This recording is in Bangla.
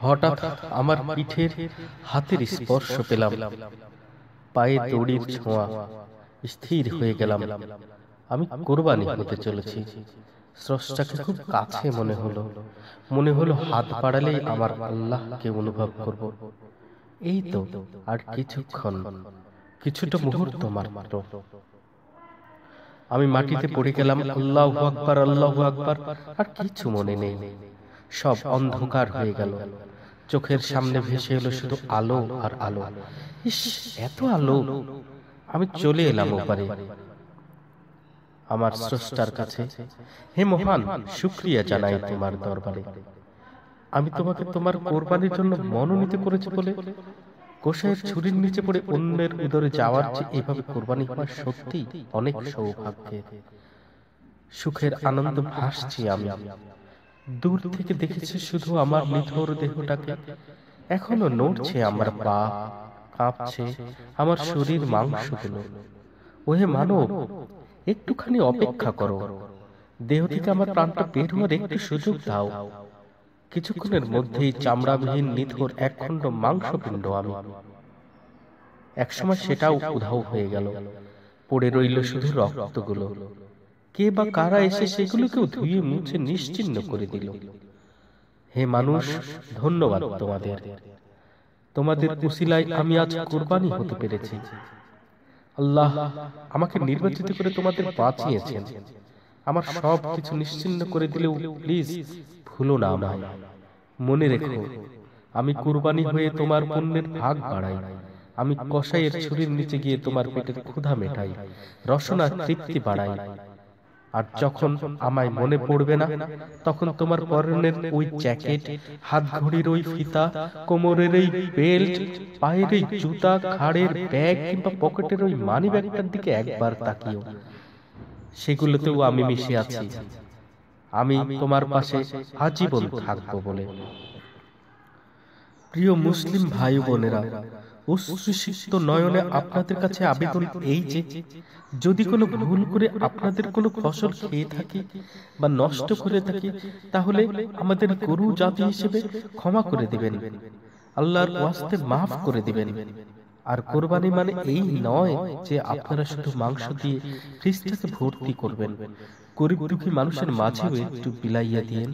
হঠাৎ আমার পিঠের হাতের স্পর্শ পেলাম। পায়ে দড়ির ছোঁয়া স্থির হয়ে গেলাম। আমি কোরবানি হতে চলেছি। স্রষ্টাকে খুব কাছে মনে হলো। মনে হলো হাত বাড়ালেই আমার আল্লাহকে অনুভব করব। এই তো আর কিছুক্ষণ, কিছুটা মুহূর্ত মাত্র। আমি মাটিতে পড়ে গেলাম, আল্লাহ আকবার আল্লাহ আকবার। আর কিছু মনে নেই। সব অন্ধকার হয়ে গেল। চোখের সামনে ভেসে এলো শুধু আলো আর আলো। ইস এত আলো। আমি চলে এলাম ওপারে। আমার স্রষ্টার কাছে। হে মহান শুক্রিয়া জানাই তোমার দরবারে। আমি তোমাকে তোমার কোরবানির জন্য মনোনীত করেছি বলে কোষের ছুরির নিচে পড়ে অন্যের উদরে যাওয়ার যে এভাবে কোরবানি হওয়া সত্যি অনেক সৌভাগ্যের। সুখের আনন্দ ভাসছি আমি। দূর থেকে দেখেছি শুধু আমার নিথর দেহটাকে। এখনও নড়ছে আমার পা কাঁপছে আমার শরীর মাংসগুলো ওহে মানব একটুখানি অপেক্ষা করো। দেহ থেকে আমার প্রাণটা বের হওয়ার একটু সুযোগ দাও। কিছুক্ষণের মধ্যেই চামড়াবিহীন নিথর একখণ্ড মাংসপিণ্ড আমি। একসময় সেটাও উধাও হয়ে গেল। পড়ে রইল শুধু রক্তগুলো। কে বা কারা এসে সেগুলোকেও ধুয়ে মুছে নিশ্চিন্ন করে দিল। হে মানুষ ধন্যবাদ তোমাদের। তোমাদের। উসিলায় আমি আজ কোরবানি হতে পেরেছি। আল্লাহ আমাকে নির্বাচিত করে তোমাদের বাঁচিয়েছেন। আমার সব কিছু নিশ্চিন্ন করে দিলেও প্লিজ ভুলো না আমায়। মনে রেখো আমি কুরবানি হয়ে তোমার পুণ্যের ভাগ বাড়াই। আমি কষাইয়ের ছুরির নিচে গিয়ে তোমার পেটের ক্ষুধা মেটাই। রসনা তৃপ্তি বাড়াই। আর যখন আমায় মনে পড়বে না তখন তোমার পরনের ওই জ্যাকেট হাত ঘড়ির ওই ফিতা কোমরের এই বেল্ট পায়ের এই জুতা ঘাড়ের ব্যাগ কিংবা পকেটের ওই মানি ব্যাগটার দিকে একবার তাকিও। সেগুলোতেও আমি মিশে আছি। আমি তোমার পাশে আজীবন থাকব বলে। প্রিয় মুসলিম ভাই বোনেরা অশ্রুসিক্ত নয়নে আপনাদের কাছে আবেদন এই যে, যদি কোনো ভুল করে আপনাদের কোনো ফসল খেয়ে থাকি বা নষ্ট করে থাকি, তাহলে আমাদের গরু জাতি হিসেবে ক্ষমা করে দিবেন। আল্লাহর ওয়াস্তে মাফ করে দিবেন। আর কোরবানি মানে এই নয় যে আপনারা শুধু মাংস দিয়ে ফ্রিজটাকে ভর্তি করবেন। গরিব দুঃখী মানুষের মাঝেও একটু বিলাইয়া দিয়েন।